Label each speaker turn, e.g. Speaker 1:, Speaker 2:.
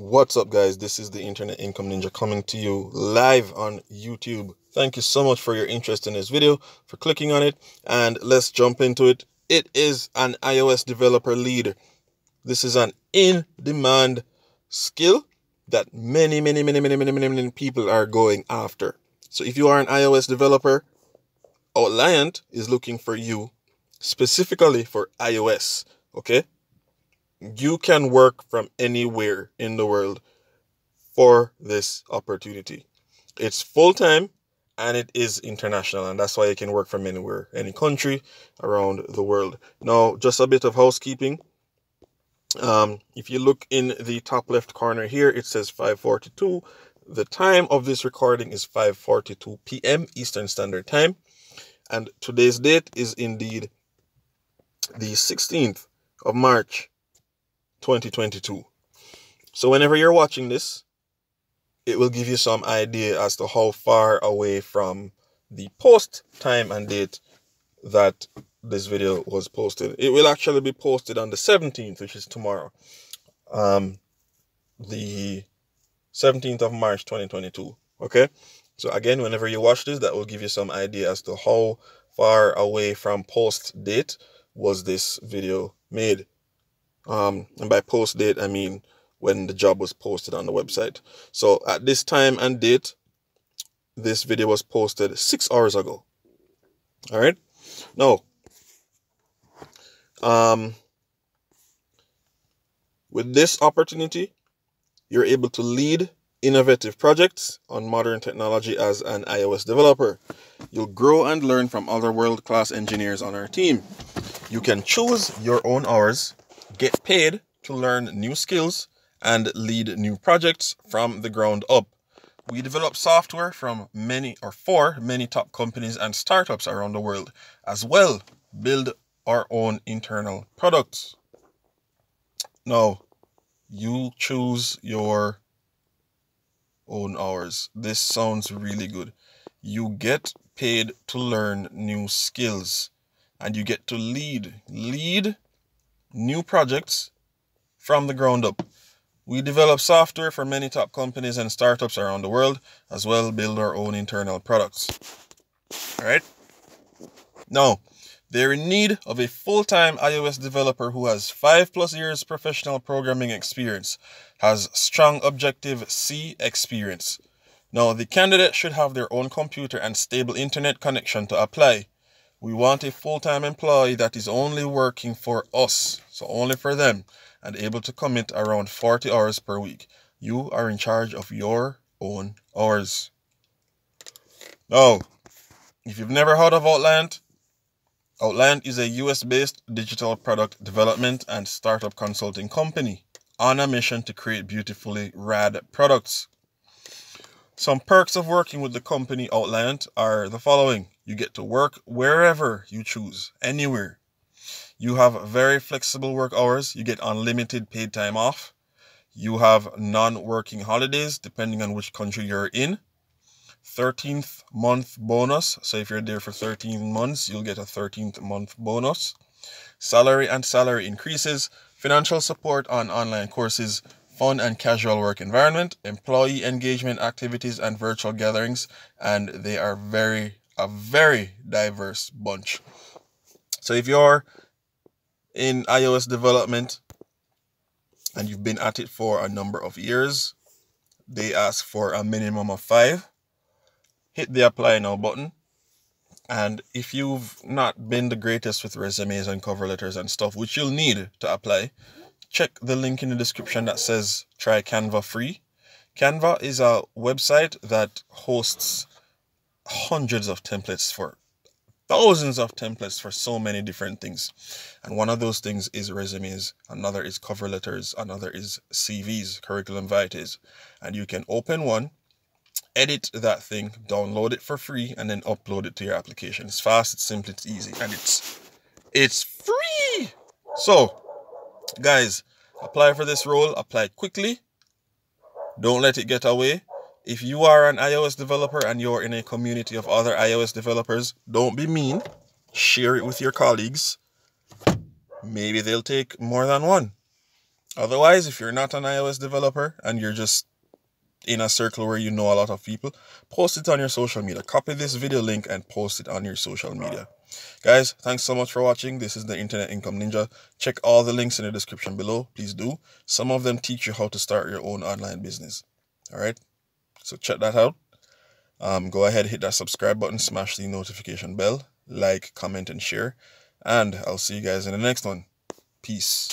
Speaker 1: What's up, guys? This is the Internet Income Ninja coming to you live on YouTube. Thank you so much for your interest in this video, for clicking on it, and let's jump into it. It is an iOS developer lead. This is an in demand skill that many, many, many, many, many, many, many people are going after. So if you are an iOS developer, Outliant is looking for you specifically for iOS. Okay you can work from anywhere in the world for this opportunity. It's full time and it is international, and that's why you can work from anywhere, any country around the world. Now, just a bit of housekeeping. Um, if you look in the top left corner here, it says 542. The time of this recording is 5:42 p.m. Eastern Standard Time, and today's date is indeed the 16th of March 2022. So whenever you're watching this, it will give you some idea as to how far away from the post time and date that this video was posted. It will actually be posted on the 17th, which is tomorrow. Um, the 17th of March 2022. Okay? So again, whenever you watch this, that will give you some idea as to how far away from post date was this video made. Um, and by post date, I mean when the job was posted on the website. So at this time and date, this video was posted six hours ago. All right. Now, um, with this opportunity, you're able to lead innovative projects on modern technology as an iOS developer. You'll grow and learn from other world class engineers on our team. You can choose your own hours get paid to learn new skills and lead new projects from the ground up. We develop software from many or for many top companies and startups around the world, as well build our own internal products. Now, you choose your own hours. This sounds really good. You get paid to learn new skills and you get to lead. Lead new projects from the ground up. We develop software for many top companies and startups around the world, as well build our own internal products. All right. Now, they're in need of a full-time iOS developer who has five plus years professional programming experience, has strong Objective-C experience. Now, the candidate should have their own computer and stable internet connection to apply. We want a full time employee that is only working for us, so only for them, and able to commit around 40 hours per week. You are in charge of your own hours. Now, if you've never heard of Outliant, Outliant is a US based digital product development and startup consulting company on a mission to create beautifully rad products. Some perks of working with the company Outliant are the following you get to work wherever you choose, anywhere. You have very flexible work hours. You get unlimited paid time off. You have non working holidays depending on which country you're in. 13th month bonus. So if you're there for 13 months, you'll get a 13th month bonus. Salary and salary increases. Financial support on online courses. Fun and casual work environment. Employee engagement activities and virtual gatherings. And they are very a very diverse bunch. So if you're in iOS development and you've been at it for a number of years, they ask for a minimum of five. Hit the apply now button. And if you've not been the greatest with resumes and cover letters and stuff, which you'll need to apply, check the link in the description that says try Canva free. Canva is a website that hosts hundreds of templates for thousands of templates for so many different things. And one of those things is resumes, another is cover letters, another is CVs, curriculum vitae. And you can open one, edit that thing, download it for free, and then upload it to your application. It's fast, it's simple, it's easy, and it's it's free. So, guys, apply for this role, apply quickly. Don't let it get away. If you are an iOS developer and you're in a community of other iOS developers, don't be mean. Share it with your colleagues. Maybe they'll take more than one. Otherwise, if you're not an iOS developer and you're just in a circle where you know a lot of people, post it on your social media. Copy this video link and post it on your social media. Guys, thanks so much for watching. This is the Internet Income Ninja. Check all the links in the description below. Please do. Some of them teach you how to start your own online business. All right. So check that out. Um, go ahead, hit that subscribe button, smash the notification bell, like, comment, and share. And I'll see you guys in the next one. Peace.